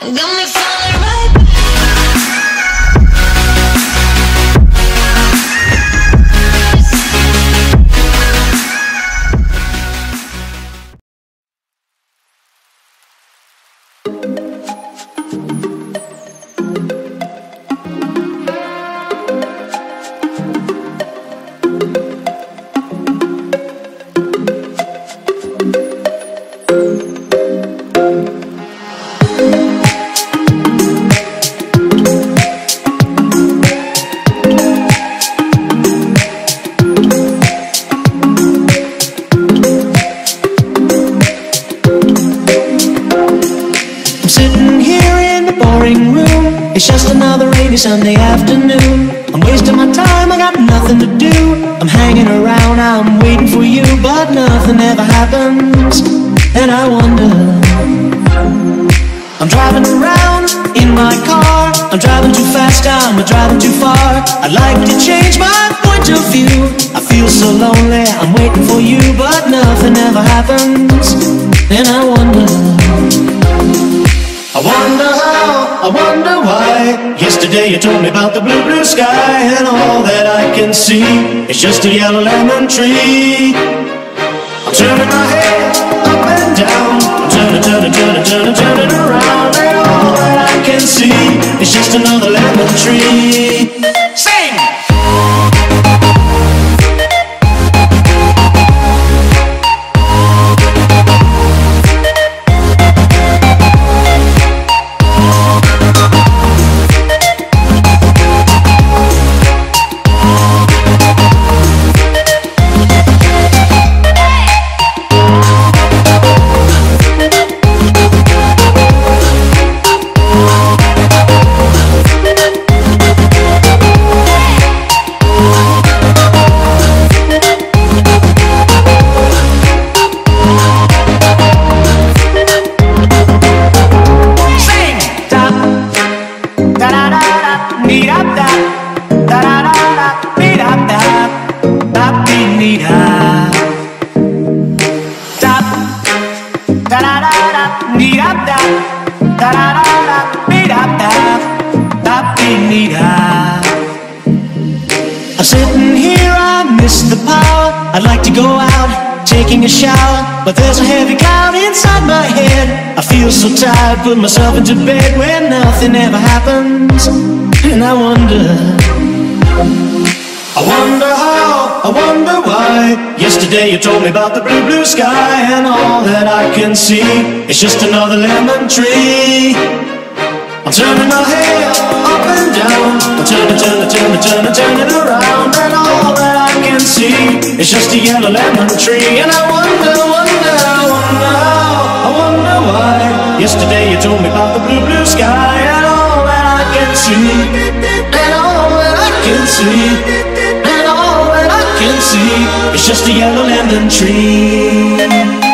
Got me boring room. It's just another rainy Sunday afternoon. I'm wasting my time, I got nothing to do. I'm hanging around, I'm waiting for you, but nothing ever happens. And I wonder. I'm driving around in my car. I'm driving too fast, I'm driving too far. I'd like to change my point of view. I feel so lonely, I'm waiting for you, but nothing ever happens. And I wonder. I wonder how, I wonder why. Yesterday you told me about the blue, blue sky, and all that I can see is just a yellow lemon tree. I'm turning my head up and down, I'm turning, turning, turning, turning, turning around, and all that I can see is just another lemon tree. I'd like to go out, taking a shower, but there's a heavy cloud inside my head. I feel so tired, put myself into bed where nothing ever happens, and I wonder. I wonder how, I wonder why. Yesterday you told me about the blue, blue sky, and all that I can see is just another lemon tree. I'm turning my head up and down. I'm turning, turning, turning, turning, turning around. And all that Can see is just a yellow lemon tree. And I wonder, wonder, wonder I wonder why. Yesterday you told me about the blue, blue sky. And all that I can see, and all that I can see, and all that I can see is just a yellow lemon tree.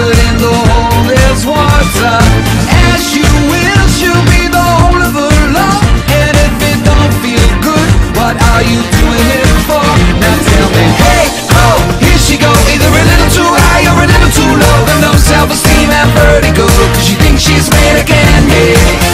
in the water. As you she'll be the of her love. And if it don't feel good, what are you doing it for? Now tell me, hey, here she either a little too high or a little too low. No self-esteem and vertigo, cause she thinks she's mannequin, yeah.